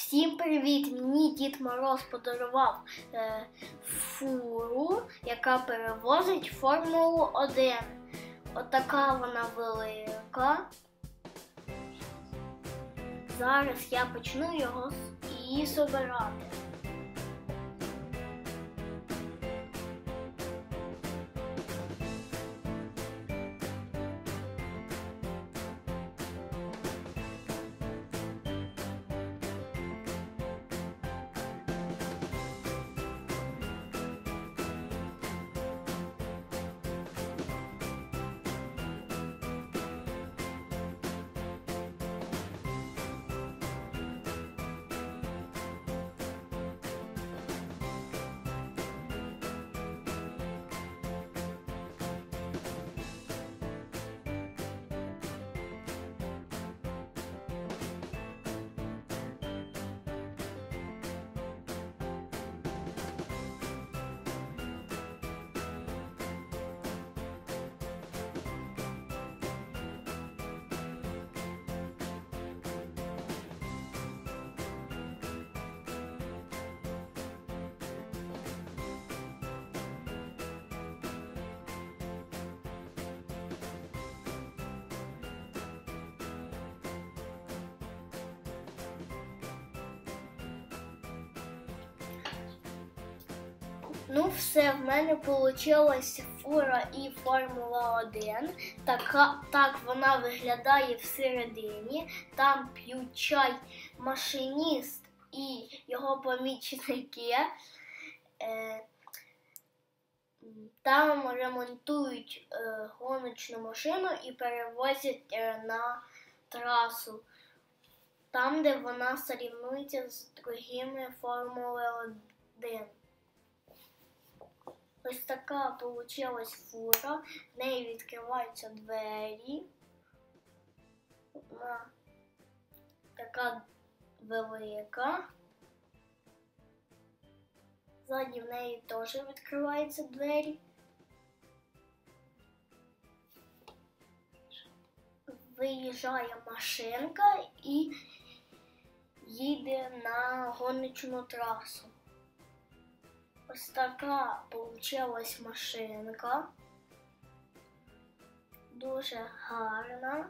Всім привіт! Мені Дід Мороз подарував е, фуру, яка перевозить Формулу 1. Отака вона велика. Зараз я почну його її собирати. Ну, все, в мене вийшла фура і Формула 1. Така, так вона виглядає всередині. Там п'ють чай машиніст і його помічники. Е, там ремонтують е, гоночну машину і перевозять е, на трасу. Там, де вона сорівнується з другими Формули 1. Ось така получилась фура, в неї відкриваються двері. Вона така велика. Ззаді в неї теж відкриваються двері. Виїжджає машинка і їде на гоночну трасу. Ось така получилась машинка. Дуже гарна.